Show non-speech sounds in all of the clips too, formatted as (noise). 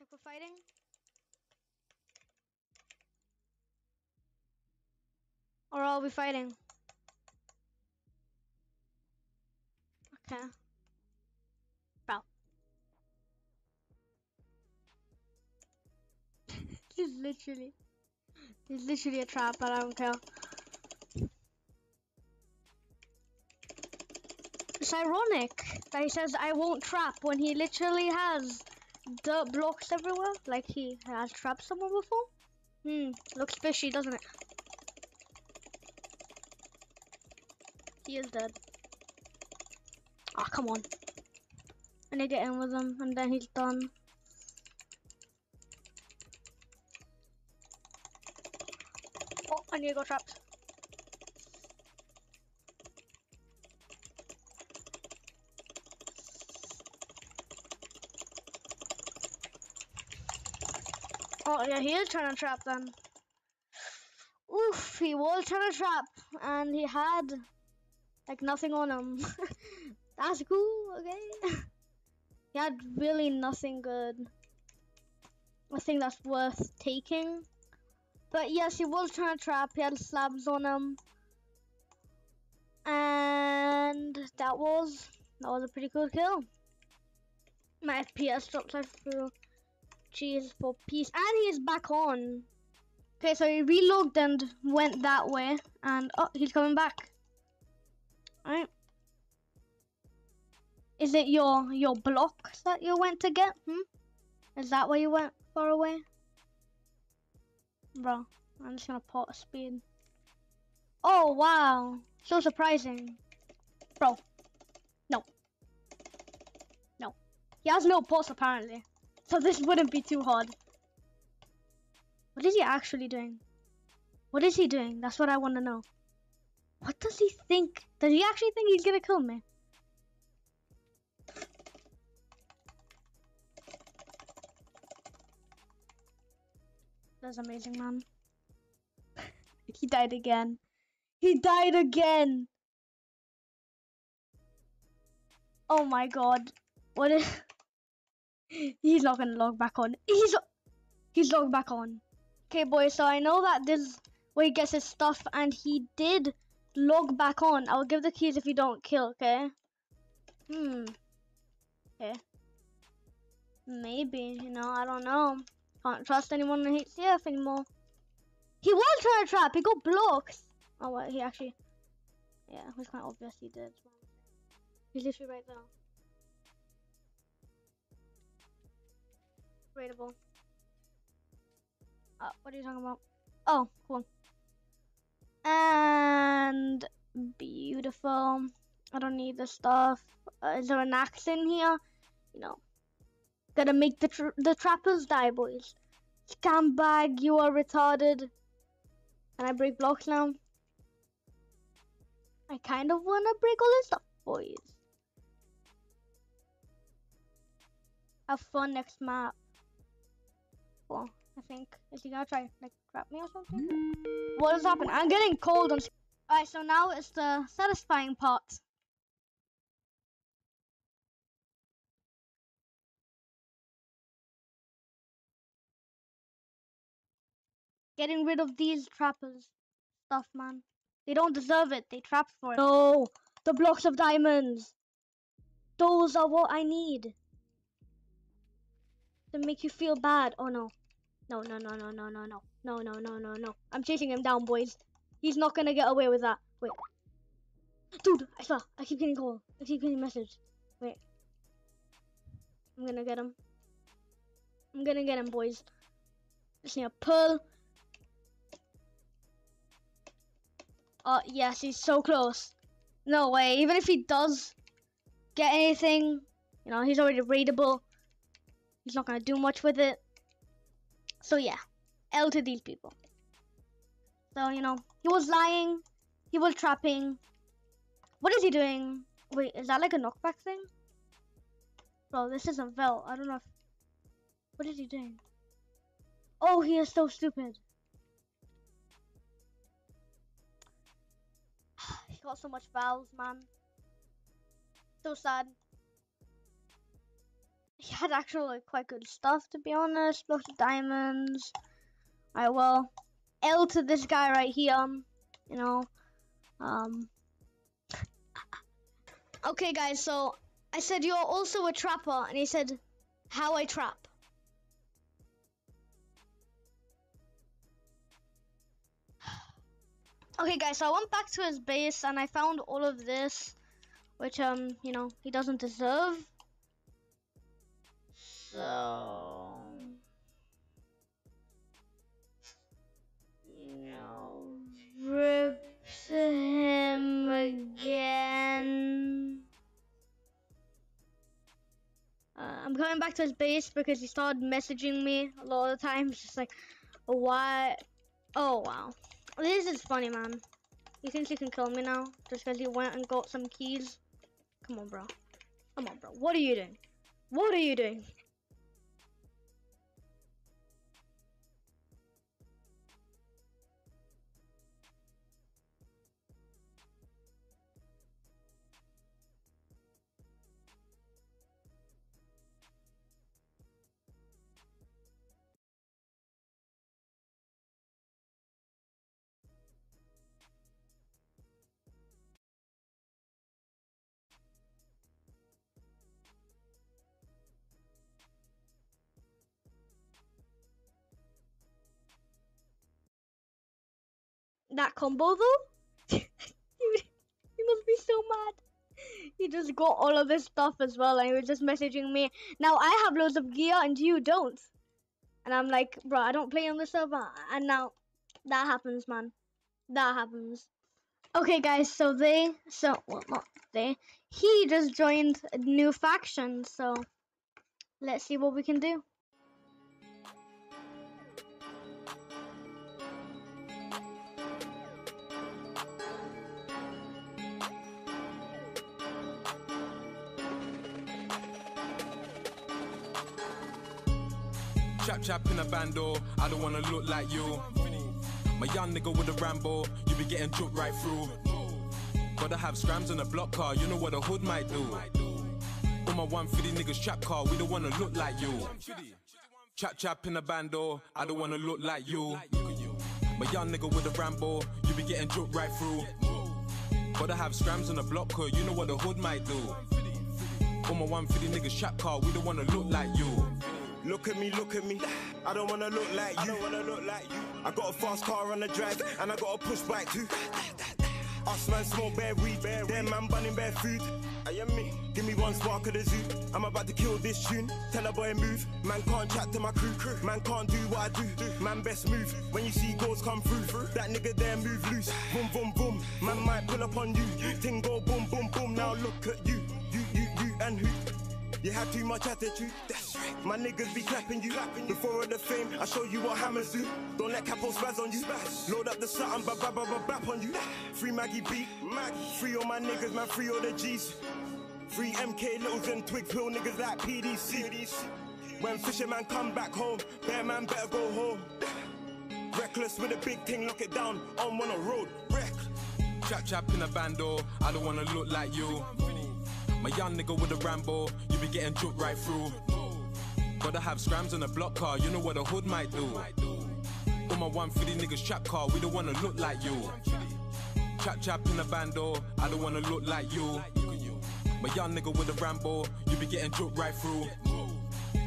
We're fighting. Or are we fighting? Okay. Bro. this is literally. This is literally a trap, but I don't care. It's ironic that he says I won't trap when he literally has dirt blocks everywhere. Like he has trapped someone before. Hmm, looks fishy, doesn't it? He is dead. Ah, oh, come on. I need to get in with him, and then he's done. Oh, I need to go trapped. Oh yeah, he is trying to trap them. Oof, he was trying to trap, and he had like nothing on him. (laughs) That's cool, okay? (laughs) he had really nothing good. I think that's worth taking. But yes, he was trying to trap. He had slabs on him. And that was that was a pretty good kill. My FPS dropped like through. Cheers for peace. And he's back on. Okay, so he relogged and went that way. And oh, he's coming back. Alright. Is it your your blocks that you went to get? Hmm? Is that where you went far away? Bro, I'm just gonna pot a speed. Oh wow, so surprising. Bro, no. No. He has no pots apparently. So this wouldn't be too hard. What is he actually doing? What is he doing? That's what I want to know. What does he think? Does he actually think he's gonna kill me? That's amazing, man. (laughs) he died again. He died again! Oh my god. What is... he's not gonna log back on. He's... He's logged back on. Okay, boys, so I know that this where he gets his stuff, and he did log back on. I'll give the keys if you don't kill, okay? Hmm. Okay. Maybe, you know, I don't know. Can't trust anyone in HCF anymore. He was trying to trap, he got blocks. Oh, what, he actually... Yeah, it was quite obvious he did. He's literally right there. Raidable. Uh, what are you talking about? Oh, cool. And beautiful. I don't need the stuff. Uh, is there an axe in here? You know, gotta make the tra the trappers die, boys. Scumbag, you are retarded. Can I break blocks now? I kind of wanna break all this stuff, boys. Have fun next map. Well, I think. Is he gonna try like trap me or something? What has happened? I'm getting cold Alright, so now it's the satisfying part. Getting rid of these trappers stuff, man. They don't deserve it. They trapped for it. No, the blocks of diamonds. Those are what I need. To make you feel bad. Oh no. No, no, no, no, no, no, no. No, no, no, no, no. I'm chasing him down, boys. He's not gonna get away with that. Wait. Dude, I saw. I keep getting call. I keep getting message. Wait. I'm gonna get him. I'm gonna get him, boys. Just need a pull. Oh, yes, he's so close. No way. Even if he does get anything, you know, he's already raidable. He's not gonna do much with it. So yeah, L to these people. So, you know, he was lying. He was trapping. What is he doing? Wait, is that like a knockback thing? Bro, this isn't Vel. I don't know if... What is he doing? Oh, he is so stupid. (sighs) he got so much valves, man. So sad. He had actually quite good stuff to be honest. Lots of diamonds. Alright, well, L to this guy right here. You know, um. Okay, guys. So I said you're also a trapper, and he said, "How I trap." Okay, guys, so I went back to his base and I found all of this, which, um, you know, he doesn't deserve. So... You know, rip him again. Uh, I'm coming back to his base because he started messaging me a lot of the times, just like, why? Oh, wow. This is funny, man. You think you can kill me now? Just because you went and got some keys? Come on, bro. Come on, bro. What are you doing? What are you doing? That combo though? (laughs) he, must be so mad. He just got all of this stuff as well and he was just messaging me. Now I have loads of gear and you don't. And I'm like, bro, I don't play on the server. And now that happens, man. That happens. Okay, guys, so they, so, well, not they, he just joined a new faction, so let's see what we can do. Chap chap in a bando, I don't wanna look like you. My young nigga with a Rambo, you be getting jumped right through. Gotta have scrams in a block car, you know what a hood might do. All my 150 niggas trap car, we don't wanna look like you. Chap chap in a bando, I don't wanna look like you. My young nigga with a Rambo, you be getting jumped right through. Gotta have scrams in a block car, you know what a hood might do. All my 150 niggas trap car, we don't wanna look like you. Look at me, look at me. I don't wanna look like you. I don't wanna look like you. I got a fast car on the drive, and I got a push bike too. Us man smoke bare weed, bare them man bunning bare food. I am me. Give me one spark of the zoo. I'm about to kill this tune. Tell a boy move. Man can't chat to my crew. Man can't do what I do. Man best move. When you see goals come through, that nigga there move loose. Boom, boom, boom. Man might pull up on you. Ting go boom, boom, boom. Now look at you. You, you, you, and who? You have too much attitude, that's right. My niggas be clapping you. Before all the fame, I show you what hammers do. Don't let capo spaz on you. Load up the something, ba ba ba ba bap on you. Free Maggie beat, Maggie. Free all my niggas, man. Free all the G's. Free MK littles and twig pill niggas like PDC. When fisherman come back home, bear man better go home. Reckless with a big thing, lock it down on one road. Wreck. Chap chap in a bando, I don't wanna look like you. My young nigga with a Rambo, you be getting jumped right through. Gotta have scrams in a block car, you know what a hood might do. All my 150 niggas trap car, we don't wanna look like you. Chap chap in a bando, I don't wanna look like you. My young nigga with a Rambo, you be getting jumped right through.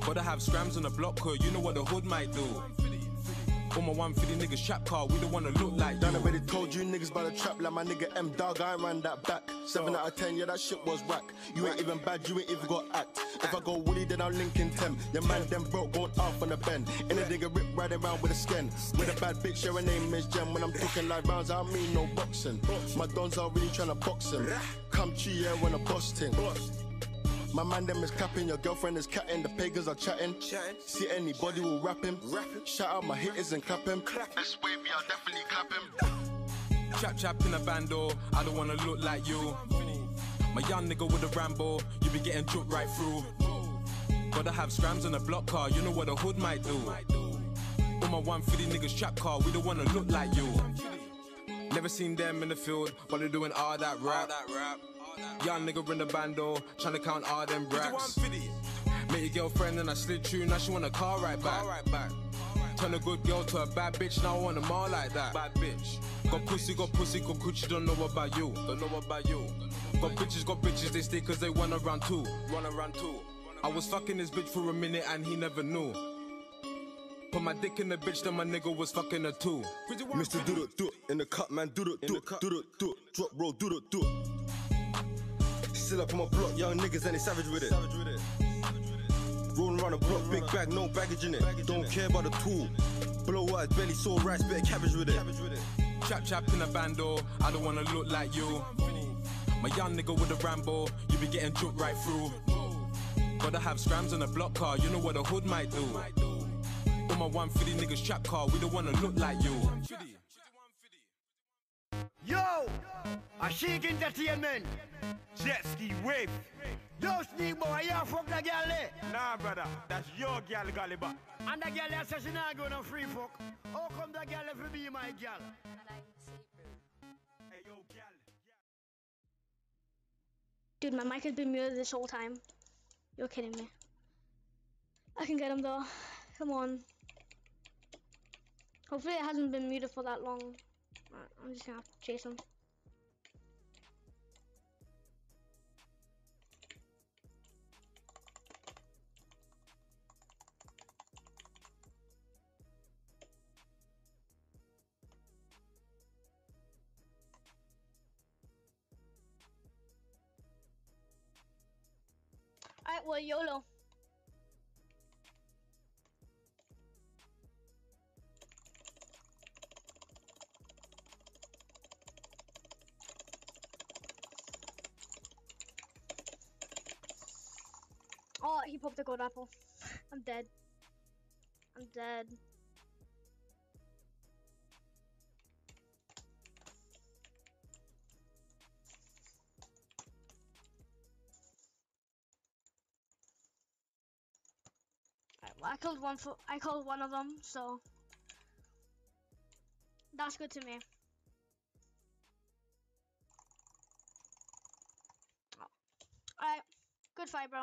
Gotta have scrams in a block car, you know what a hood might do. All my 150 niggas trap car, we don't wanna look like Done already told you niggas by the trap like my nigga M Dog, I ran that back. 7 out of 10, yeah, that shit was whack. You ain't even bad, you ain't even got act. If I go woolly, then I'm linking 10. Your man them broke, going off on the bend. In a nigga rip riding around with a skin. With a bad bitch, yeah, her name is Jem. When I'm talking like rounds, I mean no boxing. My dons are really trying to box him. Come yeah, when a boss ting. My man them is capping, your girlfriend is catting, the pagans are chatting. Chatting. See anybody will rap him. Rap him. Shout out my hitters and clap him. Clap. This wave, yeah, I'll definitely clap him. Chap chap in a bando, I don't wanna look like you. My young nigga with a Rambo, you be getting jumped right through. Gotta have scrams in a block car, you know what a hood might do. All my 150 niggas trap car, we don't wanna look like you. Never seen them in the field, while they doing all that rap. Young nigga in the bando, to count all them racks. Met your girlfriend and I slid through, now she want a car right back. right back. Turn a good girl to a bad bitch, now I want a more like that. Bad bitch. Got pussy, got pussy, got coochie, don't know about you. Don't know about you. Got bitches, got bitches, they stay cause they wanna run too. Run around too. I was fucking this bitch for a minute and he never knew. Put my dick in the bitch, then my nigga was fucking her too. Mr. Do it, do it. In the cut, man, do it, do it, do it, do it. Drop roll, do it, do it. Still up on my block, young niggas and they savage with it. Rolling around the block, big bag, no baggage in it. Don't care about the tool. Blow eyes, belly sore rice, bit of cabbage with it. Chap chap in a bando, I don't wanna look like you. My young nigga with a Rambo, you be getting choked right through. Gotta have scrams on a block car, you know what a hood might do. All my 150 niggas trap car, we don't wanna look like you. Yo! A chic entertainment. Jet ski wave. Yo, sneak boy, you fuck the girl there. Nah, brother, that's your gal gully back. And the girl there says she not going to free fuck. How come the girl if be my girl? Hey, yo, gal. Dude, my mic has been muted this whole time. You're kidding me. I can get him though. Come on. Hopefully it hasn't been muted for that long. Alright, I'm just gonna have to chase him. YOLO. Oh, he popped a gold apple. I'm dead. I'm dead. I killed one for I killed one of them, so that's good to me. Oh. Alright, good fight, bro.